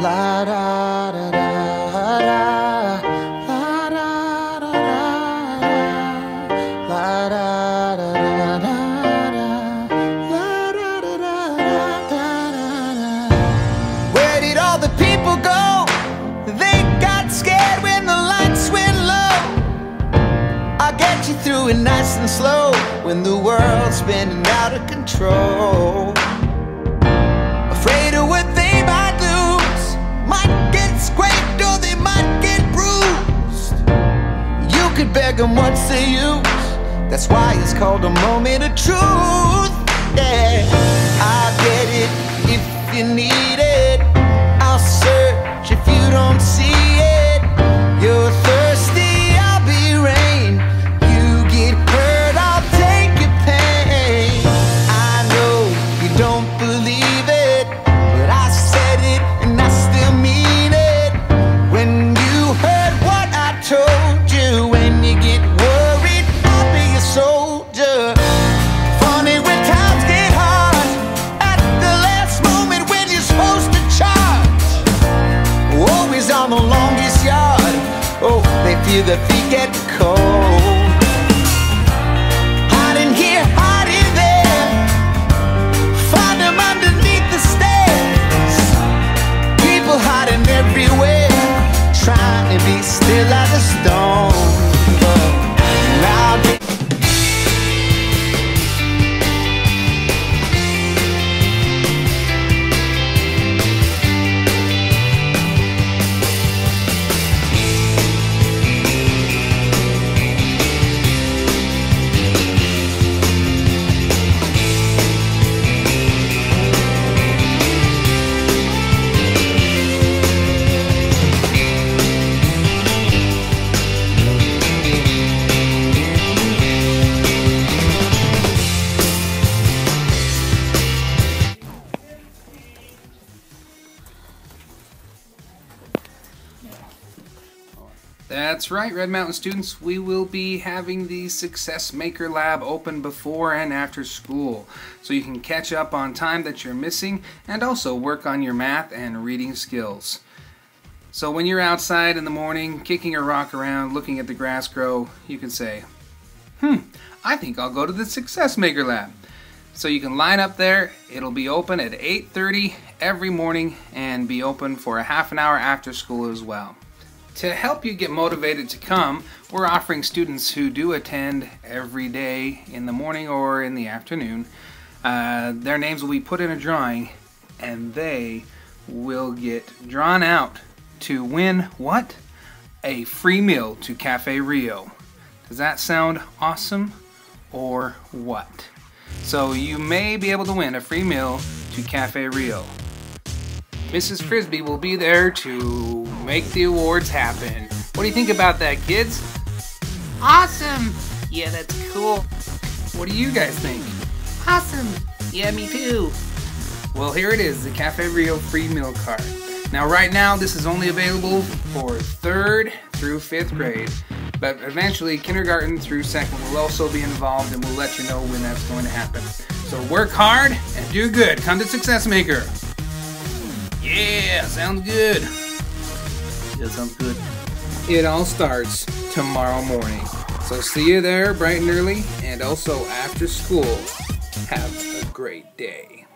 La da da da da. La da da da da. La da da da da. La da da da da da. Where did all the people go? They got scared when the lights went low. I'll get you through it nice and slow when the world's spinning out of control. Them, what's use? That's why it's called a moment of truth. Yeah, I get it if you need it. I'll search if you don't see feel the feet That's right, Red Mountain students. We will be having the Success Maker Lab open before and after school. So you can catch up on time that you're missing and also work on your math and reading skills. So when you're outside in the morning, kicking a rock around, looking at the grass grow, you can say, hmm, I think I'll go to the Success Maker Lab. So you can line up there. It'll be open at 8.30 every morning and be open for a half an hour after school as well. To help you get motivated to come, we're offering students who do attend every day in the morning or in the afternoon. Uh, their names will be put in a drawing and they will get drawn out to win what? A free meal to Cafe Rio. Does that sound awesome or what? So you may be able to win a free meal to Cafe Rio. Mrs. Frisbee will be there to make the awards happen. What do you think about that, kids? Awesome! Yeah, that's cool. What do you guys think? Awesome! Yeah, me too. Well, here it is, the Cafe Rio free meal card. Now, right now, this is only available for third through fifth grade, but eventually, kindergarten through second will also be involved, and we'll let you know when that's going to happen. So work hard and do good. Come to Success Maker. Yeah, sounds good. Yeah, sounds good. It all starts tomorrow morning. So see you there bright and early, and also after school. Have a great day.